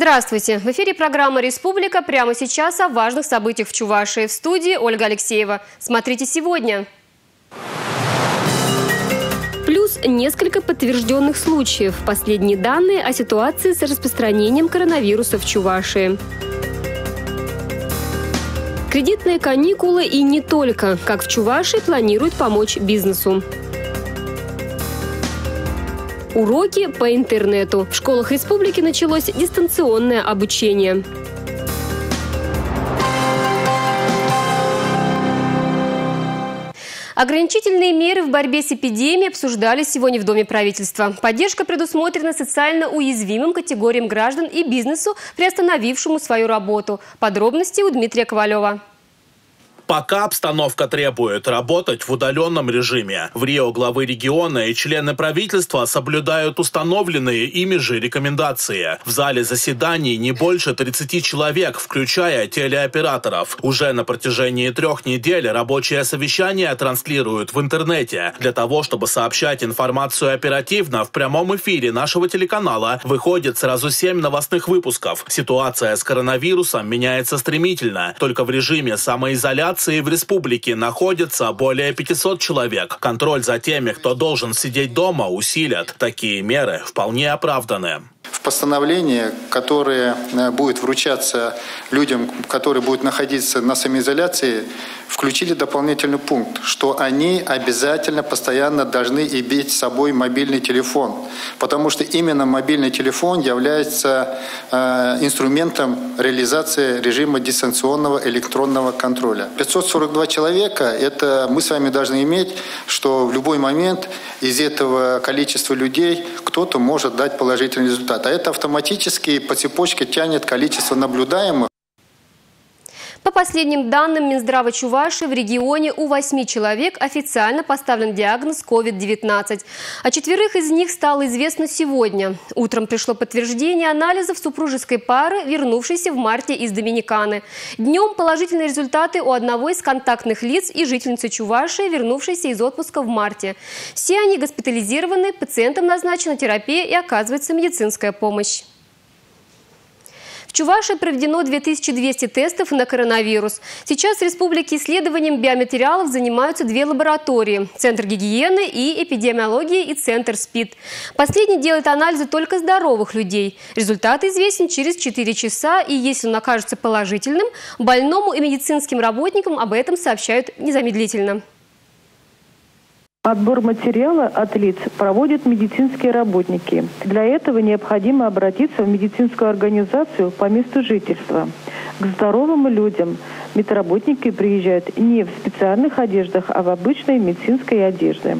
Здравствуйте! В эфире программа «Республика». Прямо сейчас о важных событиях в Чувашии. В студии Ольга Алексеева. Смотрите сегодня. Плюс несколько подтвержденных случаев. Последние данные о ситуации с распространением коронавируса в Чувашии. Кредитные каникулы и не только. Как в Чувашии планируют помочь бизнесу. Уроки по интернету. В школах республики началось дистанционное обучение. Ограничительные меры в борьбе с эпидемией обсуждались сегодня в Доме правительства. Поддержка предусмотрена социально уязвимым категориям граждан и бизнесу, приостановившему свою работу. Подробности у Дмитрия Ковалева. Пока обстановка требует работать в удаленном режиме. В Рио главы региона и члены правительства соблюдают установленные ими же рекомендации. В зале заседаний не больше 30 человек, включая телеоператоров. Уже на протяжении трех недель рабочее совещание транслируют в интернете. Для того, чтобы сообщать информацию оперативно, в прямом эфире нашего телеканала выходит сразу семь новостных выпусков. Ситуация с коронавирусом меняется стремительно. Только в режиме самоизоляции изоляции в республике находится более 500 человек. Контроль за теми, кто должен сидеть дома, усилят. Такие меры вполне оправданы. В постановлении, которое э, будет вручаться людям, которые будут находиться на самоизоляции, включили дополнительный пункт, что они обязательно постоянно должны иметь с собой мобильный телефон, потому что именно мобильный телефон является э, инструментом реализации режима дистанционного электронного контроля. 542 человека, это мы с вами должны иметь, что в любой момент из этого количества людей кто-то может дать положительный результат. А это автоматически по цепочке тянет количество наблюдаемых по последним данным Минздрава Чуваши, в регионе у 8 человек официально поставлен диагноз COVID-19. О четверых из них стало известно сегодня. Утром пришло подтверждение анализов супружеской пары, вернувшейся в марте из Доминиканы. Днем положительные результаты у одного из контактных лиц и жительницы Чуваши, вернувшейся из отпуска в марте. Все они госпитализированы, пациентам назначена терапия и оказывается медицинская помощь. В Чувашии проведено 2200 тестов на коронавирус. Сейчас в республике исследованием биоматериалов занимаются две лаборатории – Центр гигиены и эпидемиологии и Центр СПИД. Последний делает анализы только здоровых людей. Результат известен через 4 часа, и если он окажется положительным, больному и медицинским работникам об этом сообщают незамедлительно. Отбор материала от лиц проводят медицинские работники. Для этого необходимо обратиться в медицинскую организацию по месту жительства. К здоровым людям медработники приезжают не в специальных одеждах, а в обычной медицинской одежде.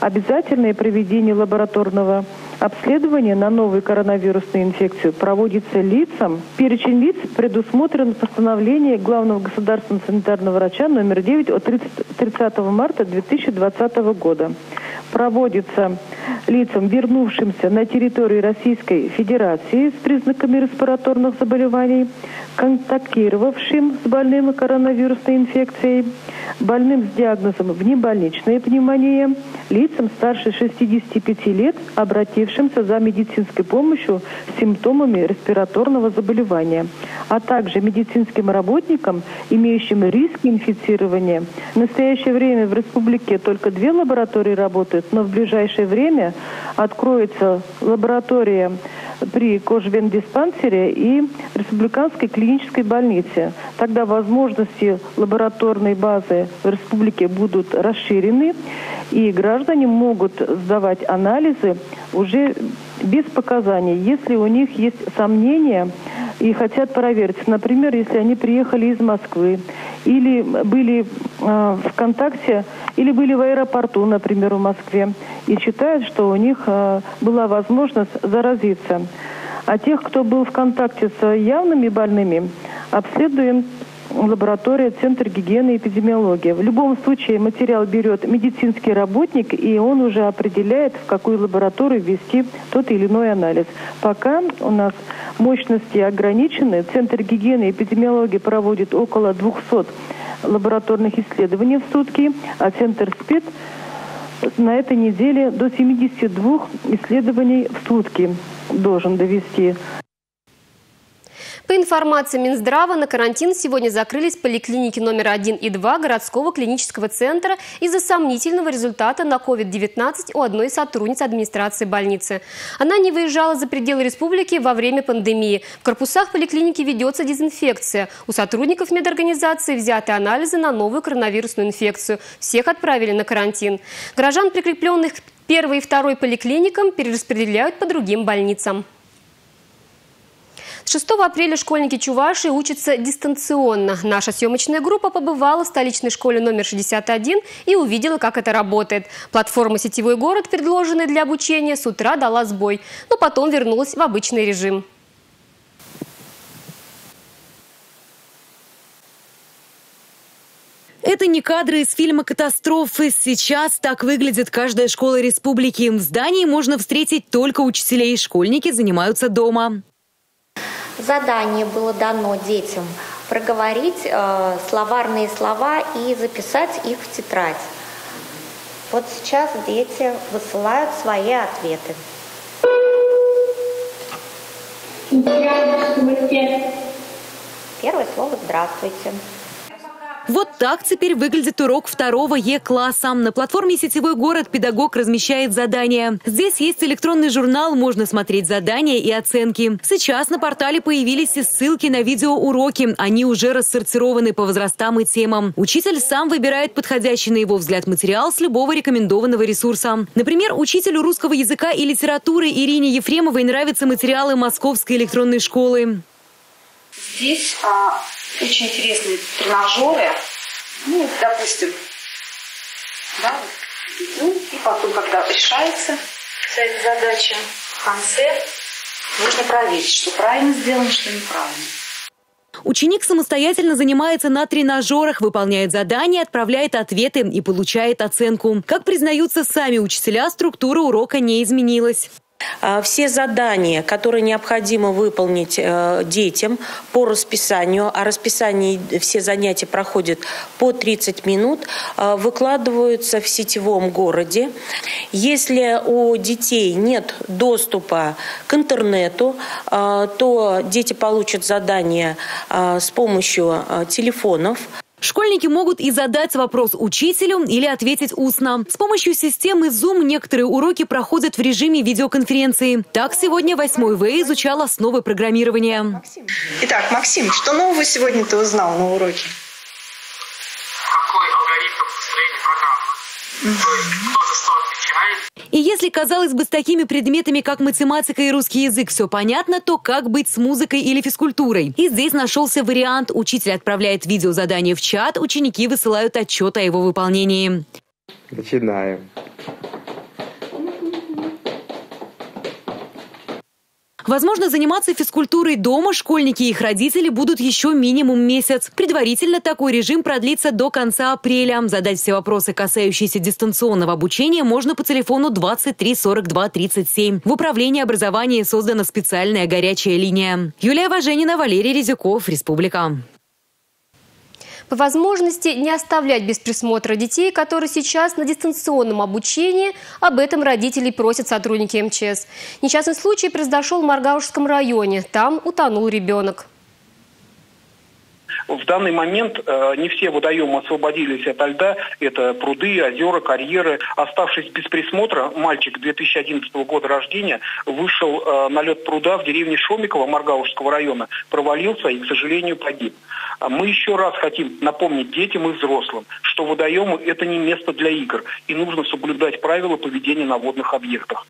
Обязательное проведение лабораторного обследования на новую коронавирусную инфекцию проводится лицам. Перечень лиц предусмотрен постановлением Главного государственного санитарного врача номер 9 от 30, 30 марта 2020 года. Проводится лицам, вернувшимся на территорию Российской Федерации с признаками респираторных заболеваний, контактировавшим с больным коронавирусной инфекцией, больным с диагнозом внебольничная пневмония, лицам старше 65 лет, обратившимся за медицинской помощью с симптомами респираторного заболевания, а также медицинским работникам, имеющим риски инфицирования. В настоящее время в республике только две лаборатории работают, но в ближайшее время откроется лаборатория при Кожвендиспансере и Республиканской клинической больнице. Тогда возможности лабораторной базы в республике будут расширены, и граждане могут сдавать анализы уже без показаний, если у них есть сомнения и хотят проверить. Например, если они приехали из Москвы или были э, в контакте, или были в аэропорту, например, в Москве, и считают, что у них э, была возможность заразиться. А тех, кто был в контакте с явными больными, обследуем лаборатория, Центр гигиены и эпидемиологии. В любом случае материал берет медицинский работник, и он уже определяет, в какую лабораторию ввести тот или иной анализ. Пока у нас мощности ограничены. Центр гигиены и эпидемиологии проводит около 200 лабораторных исследований в сутки, а Центр СПИД на этой неделе до 72 исследований в сутки должен довести. По информации Минздрава, на карантин сегодня закрылись поликлиники номер 1 и 2 городского клинического центра из-за сомнительного результата на COVID-19 у одной из сотрудниц администрации больницы. Она не выезжала за пределы республики во время пандемии. В корпусах поликлиники ведется дезинфекция. У сотрудников медорганизации взяты анализы на новую коронавирусную инфекцию. Всех отправили на карантин. Горожан, прикрепленных к первой и второй поликлиникам, перераспределяют по другим больницам. С 6 апреля школьники Чуваши учатся дистанционно. Наша съемочная группа побывала в столичной школе номер 61 и увидела, как это работает. Платформа «Сетевой город», предложенная для обучения, с утра дала сбой, но потом вернулась в обычный режим. Это не кадры из фильма «Катастрофы». Сейчас так выглядит каждая школа республики. В здании можно встретить только учителей. Школьники занимаются дома. Задание было дано детям проговорить э, словарные слова и записать их в тетрадь. Вот сейчас дети высылают свои ответы. Здравствуйте. Первое слово «здравствуйте». Вот так теперь выглядит урок второго Е-класса. На платформе «Сетевой город» педагог размещает задания. Здесь есть электронный журнал, можно смотреть задания и оценки. Сейчас на портале появились и ссылки на видеоуроки. Они уже рассортированы по возрастам и темам. Учитель сам выбирает подходящий на его взгляд материал с любого рекомендованного ресурса. Например, учителю русского языка и литературы Ирине Ефремовой нравятся материалы Московской электронной школы. Здесь а, очень интересные тренажеры. Ну, допустим, да, ну, и потом, когда решается вся эта задача в конце, нужно проверить, что правильно сделано, что неправильно. Ученик самостоятельно занимается на тренажерах, выполняет задания, отправляет ответы и получает оценку. Как признаются сами учителя, структура урока не изменилась. А, все задания, которые необходимо выполнить э, детям по расписанию, а расписание все занятия проходят по 30 минут, э, выкладываются в сетевом городе. Если у детей нет доступа к интернету, э, то дети получат задания с помощью телефонов. Школьники могут и задать вопрос учителю или ответить устно. С помощью системы Zoom некоторые уроки проходят в режиме видеоконференции. Так, сегодня 8 В изучал основы программирования. Итак, Максим, что нового сегодня ты узнал на уроке? Какой алгоритм построения программы? То есть кто за что и если, казалось бы, с такими предметами, как математика и русский язык, все понятно, то как быть с музыкой или физкультурой? И здесь нашелся вариант. Учитель отправляет видеозадание в чат, ученики высылают отчет о его выполнении. Начинаем. Возможно, заниматься физкультурой дома школьники и их родители будут еще минимум месяц. Предварительно такой режим продлится до конца апреля. Задать все вопросы, касающиеся дистанционного обучения, можно по телефону 23 42 37. В управлении образования создана специальная горячая линия. Юлия Важенина, Валерий Резюков, Республика. По возможности не оставлять без присмотра детей, которые сейчас на дистанционном обучении. Об этом родители просят сотрудники МЧС. Несчастный случай произошел в Маргаушском районе. Там утонул ребенок. В данный момент э, не все водоемы освободились от льда. Это пруды, озера, карьеры. Оставшись без присмотра, мальчик 2011 года рождения вышел э, на лед пруда в деревне Шомикова Маргаушского района, провалился и, к сожалению, погиб. А мы еще раз хотим напомнить детям и взрослым, что водоемы – это не место для игр, и нужно соблюдать правила поведения на водных объектах.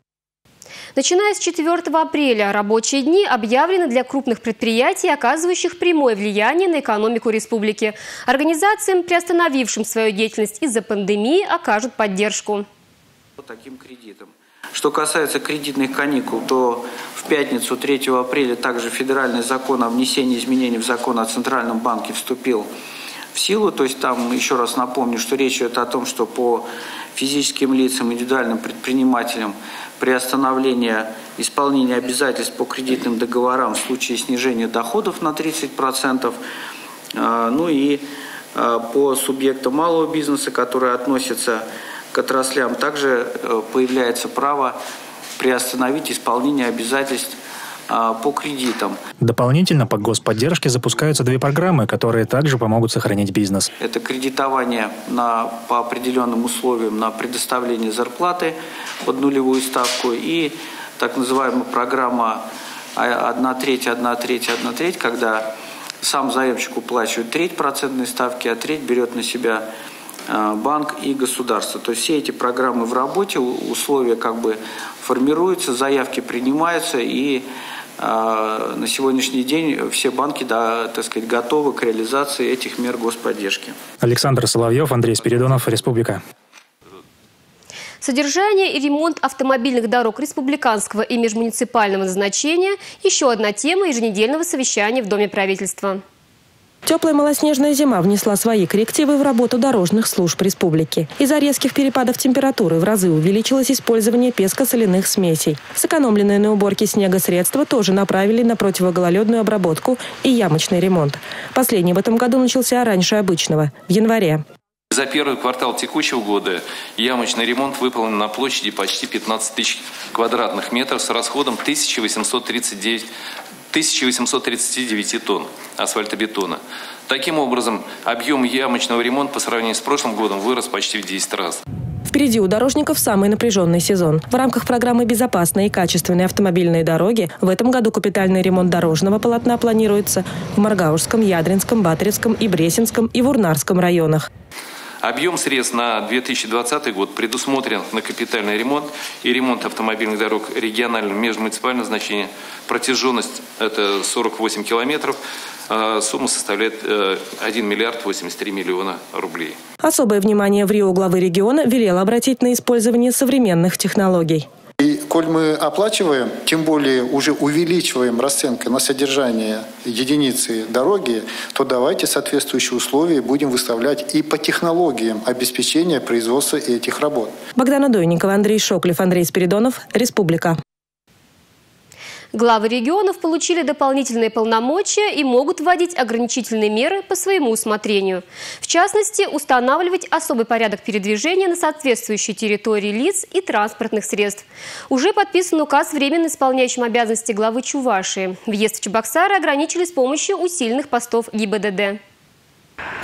Начиная с 4 апреля рабочие дни объявлены для крупных предприятий, оказывающих прямое влияние на экономику республики. Организациям, приостановившим свою деятельность из-за пандемии, окажут поддержку. Таким кредитом. Что касается кредитных каникул, то в пятницу 3 апреля также федеральный закон о внесении изменений в закон о Центральном банке вступил в силу. То есть там, еще раз напомню, что речь идет о том, что по физическим лицам, индивидуальным предпринимателям приостановление исполнения обязательств по кредитным договорам в случае снижения доходов на 30%. А, ну и а, по субъектам малого бизнеса, которые относятся к отраслям также э, появляется право приостановить исполнение обязательств по кредитам. Дополнительно по господдержке запускаются две программы, которые также помогут сохранить бизнес. Это кредитование на, по определенным условиям на предоставление зарплаты под нулевую ставку и так называемая программа «одна треть, одна треть, одна треть», когда сам заемщик уплачивает треть процентной ставки, а треть берет на себя а, банк и государство. То есть все эти программы в работе, условия как бы формируются, заявки принимаются и а, на сегодняшний день все банки, да, так сказать, готовы к реализации этих мер господдержки. Александр Соловьев, Андрей Спиридонов, Республика. Содержание и ремонт автомобильных дорог республиканского и межмуниципального назначения – еще одна тема еженедельного совещания в Доме правительства. Теплая малоснежная зима внесла свои коррективы в работу дорожных служб республики. Из-за резких перепадов температуры в разы увеличилось использование песко-соляных смесей. Сэкономленные на уборке снега средства тоже направили на противогололедную обработку и ямочный ремонт. Последний в этом году начался раньше обычного – в январе. За первый квартал текущего года ямочный ремонт выполнен на площади почти 15 тысяч квадратных метров с расходом 1839 1839 тонн асфальтобетона. Таким образом, объем ямочного ремонта по сравнению с прошлым годом вырос почти в 10 раз. Впереди у дорожников самый напряженный сезон. В рамках программы «Безопасные и качественные автомобильные дороги» в этом году капитальный ремонт дорожного полотна планируется в Маргаушском, Ядринском, Батаревском и Бресинском и Вурнарском районах. Объем средств на 2020 год предусмотрен на капитальный ремонт и ремонт автомобильных дорог регионального межмуниципального значения. Протяженность – это 48 километров. А сумма составляет 1 э, миллиард 83 миллиона рублей. Особое внимание в Рио главы региона велел обратить на использование современных технологий. И коль мы оплачиваем, тем более уже увеличиваем расценкой на содержание единицы дороги, то давайте соответствующие условия будем выставлять и по технологиям обеспечения производства этих работ. Богдана Дойникова, Андрей Шоклев, Андрей Спиридонов, Республика. Главы регионов получили дополнительные полномочия и могут вводить ограничительные меры по своему усмотрению. В частности, устанавливать особый порядок передвижения на соответствующей территории лиц и транспортных средств. Уже подписан указ временно исполняющим обязанности главы Чувашии. Въезд в Чебоксары ограничили с помощью усиленных постов ГИБДД.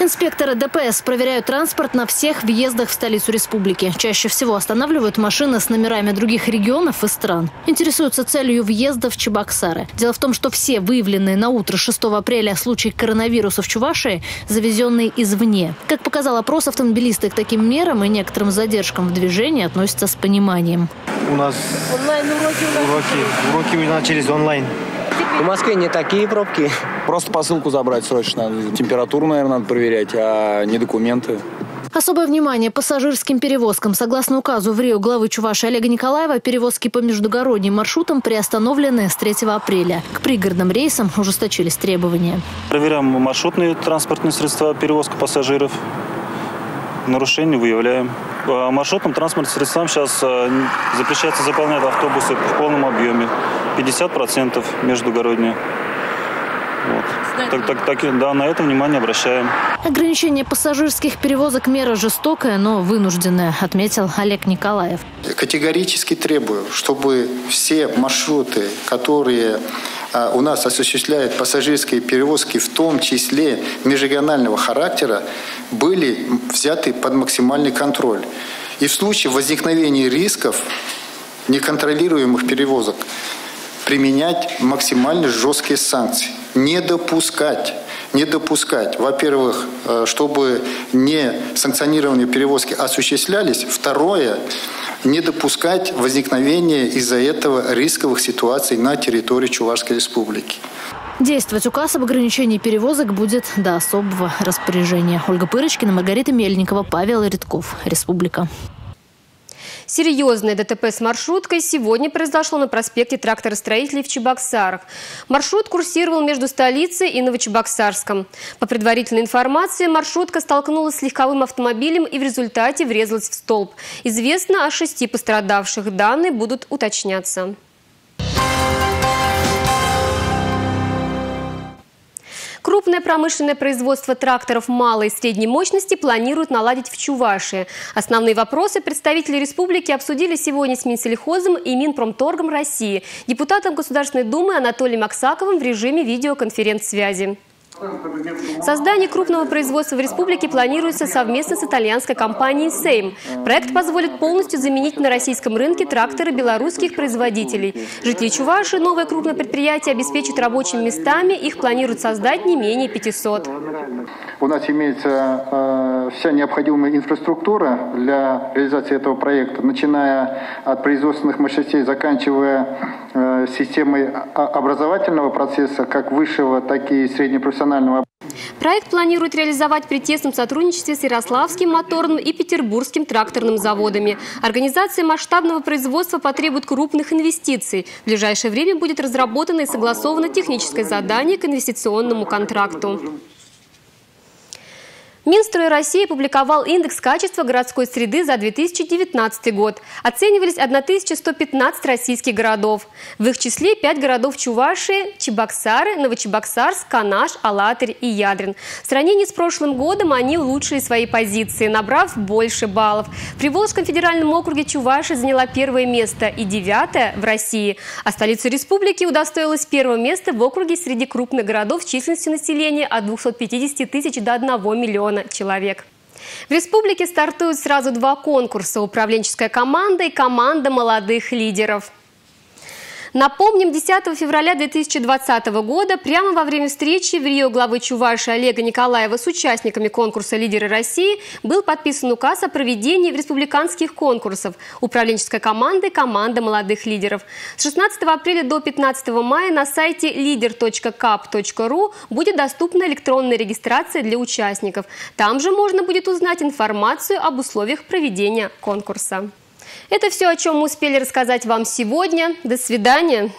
Инспекторы ДПС проверяют транспорт на всех въездах в столицу республики. Чаще всего останавливают машины с номерами других регионов и стран. Интересуются целью въезда в Чебоксары. Дело в том, что все выявленные на утро 6 апреля случаи коронавируса в Чувашии завезенные извне. Как показал опрос, автомобилисты к таким мерам и некоторым задержкам в движении относятся с пониманием. У нас онлайн-уроки. Уроки, уроки начались онлайн. В Москве не такие пробки. Просто посылку забрать срочно. Температуру, наверное, надо проверять, а не документы. Особое внимание пассажирским перевозкам. Согласно указу в Рио главы Чуваши Олега Николаева, перевозки по междугородним маршрутам приостановлены с 3 апреля. К пригородным рейсам ужесточились требования. Проверяем маршрутные транспортные средства перевозки пассажиров. Нарушения выявляем. По маршрутным транспортным средствам сейчас э, запрещается заполнять автобусы в полном объеме. 50% междугородние. Вот. Так, так, так, да, на это внимание обращаем. Ограничение пассажирских перевозок – мера жестокая, но вынужденная, отметил Олег Николаев. Категорически требую, чтобы все маршруты, которые а, у нас осуществляют пассажирские перевозки, в том числе межрегионального характера, были взяты под максимальный контроль. И в случае возникновения рисков неконтролируемых перевозок применять максимально жесткие санкции. Не допускать не допускать, во-первых, э, чтобы не санкционированные перевозки осуществлялись. Второе, не допускать возникновения из-за этого рисковых ситуаций на территории Чувашской республики. Действовать указ об ограничении перевозок будет до особого распоряжения. Ольга Пырочкина, Маргарита Мельникова, Павел Редков. Республика. Серьезное ДТП с маршруткой сегодня произошло на проспекте тракторостроителей в Чебоксарах. Маршрут курсировал между столицей и Новочебоксарском. По предварительной информации, маршрутка столкнулась с легковым автомобилем и в результате врезалась в столб. Известно о шести пострадавших. Данные будут уточняться. Крупное промышленное производство тракторов малой и средней мощности планируют наладить в Чувашии. Основные вопросы представители республики обсудили сегодня с Минсельхозом и Минпромторгом России, депутатом Государственной Думы Анатолием Аксаковым в режиме видеоконференц-связи. Создание крупного производства в республике планируется совместно с итальянской компанией «Сейм». Проект позволит полностью заменить на российском рынке тракторы белорусских производителей. Жители Чуваши новое крупное предприятие обеспечит рабочими местами. Их планируют создать не менее 500. У нас имеется э, вся необходимая инфраструктура для реализации этого проекта, начиная от производственных мощностей, заканчивая э, системой образовательного процесса, как высшего, так и среднепрофессионального Проект планирует реализовать при тесном сотрудничестве с Ярославским моторным и Петербургским тракторным заводами. Организация масштабного производства потребует крупных инвестиций. В ближайшее время будет разработано и согласовано техническое задание к инвестиционному контракту. Минстрой России опубликовал индекс качества городской среды за 2019 год. Оценивались 1115 российских городов. В их числе 5 городов Чувашии, Чебоксары, Новочебоксарск, Канаш, Алатырь и Ядрин. В сравнении с прошлым годом они улучшили свои позиции, набрав больше баллов. В Приволжском федеральном округе Чувашия заняла первое место и девятое в России. А столица республики удостоилась первого места в округе среди крупных городов численностью населения от 250 тысяч до 1 миллиона миллиона человек. В республике стартуют сразу два конкурса – управленческая команда и команда молодых лидеров – Напомним, 10 февраля 2020 года прямо во время встречи в Рио главы Чуваши Олега Николаева с участниками конкурса «Лидеры России» был подписан указ о проведении республиканских конкурсов управленческой команды «Команда молодых лидеров». С 16 апреля до 15 мая на сайте leader.cap.ru будет доступна электронная регистрация для участников. Там же можно будет узнать информацию об условиях проведения конкурса. Это все, о чем мы успели рассказать вам сегодня. До свидания.